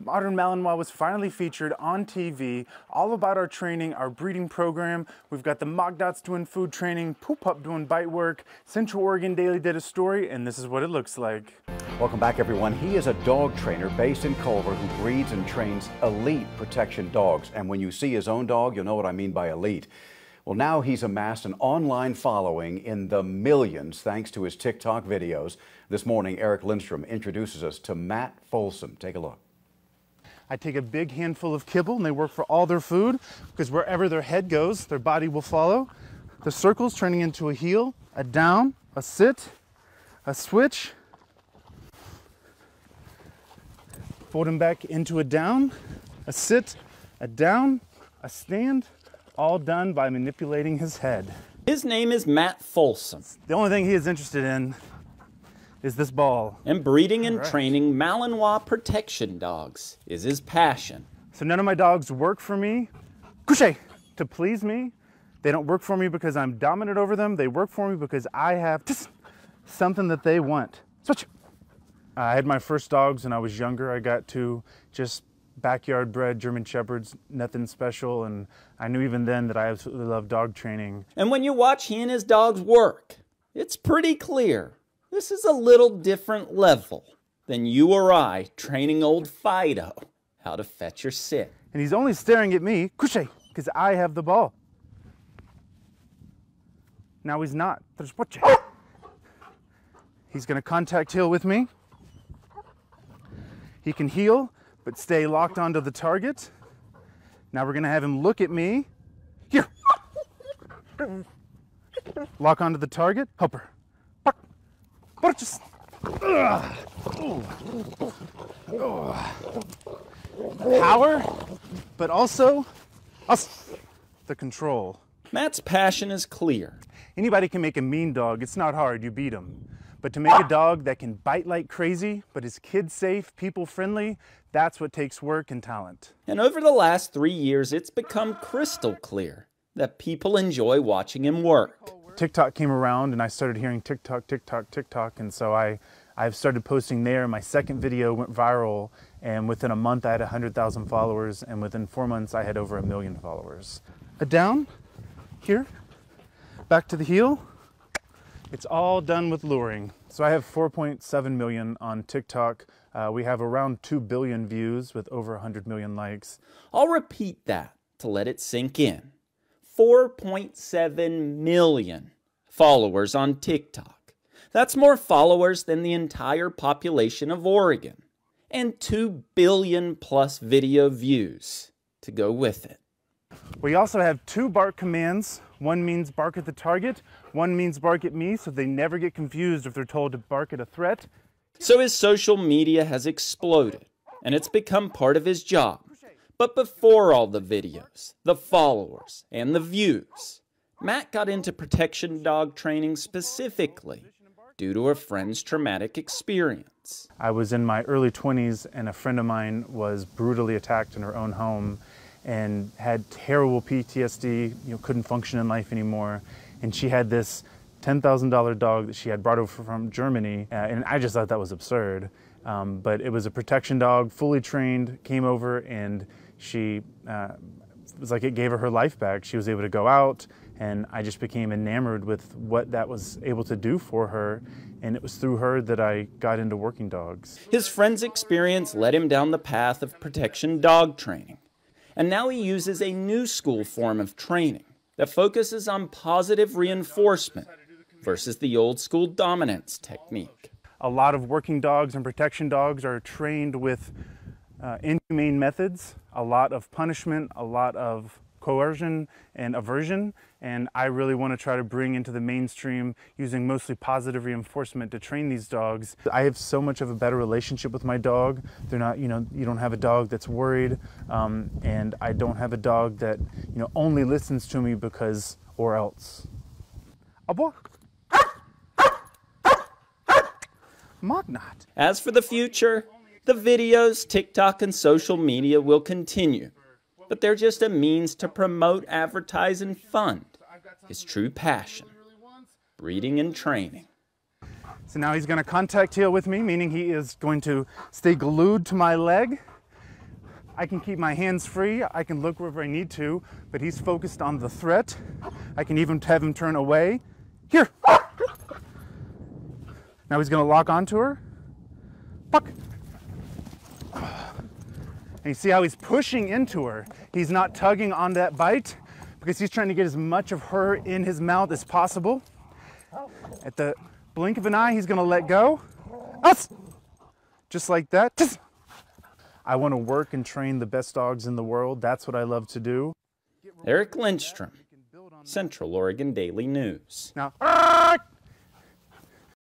Modern Malinois was finally featured on TV, all about our training, our breeding program. We've got the Mognots doing food training, Poop Pup doing bite work, Central Oregon Daily did a story, and this is what it looks like. Welcome back, everyone. He is a dog trainer based in Culver who breeds and trains elite protection dogs. And when you see his own dog, you'll know what I mean by elite. Well, now he's amassed an online following in the millions thanks to his TikTok videos. This morning, Eric Lindstrom introduces us to Matt Folsom. Take a look. I take a big handful of kibble and they work for all their food because wherever their head goes, their body will follow. The circle's turning into a heel, a down, a sit, a switch, fold him back into a down, a sit, a down, a stand, all done by manipulating his head. His name is Matt Folsom. The only thing he is interested in is this ball. And breeding and right. training Malinois protection dogs is his passion. So none of my dogs work for me, couche, to please me. They don't work for me because I'm dominant over them. They work for me because I have something that they want. Switch. I had my first dogs when I was younger. I got to just backyard bred German Shepherds, nothing special. And I knew even then that I absolutely love dog training. And when you watch he and his dogs work, it's pretty clear this is a little different level than you or I training old Fido how to fetch your sit. And he's only staring at me, couche, because I have the ball. Now he's not. There's Poche. He's going to contact heel with me. He can heel, but stay locked onto the target. Now we're going to have him look at me. Here. Lock onto the target. Help but power, but also us, the control. Matt's passion is clear. Anybody can make a mean dog. It's not hard. You beat them. But to make a dog that can bite like crazy, but is kid safe, people friendly, that's what takes work and talent. And over the last three years, it's become crystal clear that people enjoy watching him work. TikTok came around and I started hearing TikTok, TikTok, TikTok, and so I I've started posting there. My second video went viral, and within a month I had 100,000 followers, and within four months I had over a million followers. A down, here, back to the heel. It's all done with luring. So I have 4.7 million on TikTok. Uh, we have around 2 billion views with over 100 million likes. I'll repeat that to let it sink in. 4.7 million followers on TikTok. That's more followers than the entire population of Oregon. And 2 billion plus video views to go with it. We also have two bark commands. One means bark at the target, one means bark at me, so they never get confused if they're told to bark at a threat. So his social media has exploded, and it's become part of his job. But before all the videos, the followers, and the views, Matt got into protection dog training specifically due to a friend's traumatic experience. I was in my early 20s and a friend of mine was brutally attacked in her own home and had terrible PTSD, you know, couldn't function in life anymore. And she had this $10,000 dog that she had brought over from Germany, uh, and I just thought that was absurd. Um, but it was a protection dog, fully trained, came over and she uh, was like it gave her her life back. She was able to go out, and I just became enamored with what that was able to do for her. And it was through her that I got into working dogs. His friend's experience led him down the path of protection dog training. And now he uses a new school form of training that focuses on positive reinforcement versus the old school dominance technique. A lot of working dogs and protection dogs are trained with uh, inhumane methods, a lot of punishment, a lot of coercion and aversion, and I really want to try to bring into the mainstream using mostly positive reinforcement to train these dogs. I have so much of a better relationship with my dog. They're not, you know, you don't have a dog that's worried, um, and I don't have a dog that, you know, only listens to me because or else. A boy. Mognot. As for the future, the videos, TikTok, and social media will continue, but they're just a means to promote, advertise, and fund his true passion breeding and training. So now he's going to contact heel with me, meaning he is going to stay glued to my leg. I can keep my hands free. I can look wherever I need to, but he's focused on the threat. I can even have him turn away. Here. Now he's gonna lock onto her. Puck. And you see how he's pushing into her. He's not tugging on that bite because he's trying to get as much of her in his mouth as possible. At the blink of an eye, he's gonna let go. Aus! Just like that. I wanna work and train the best dogs in the world. That's what I love to do. Eric Lindstrom, Central Oregon Daily News. Now,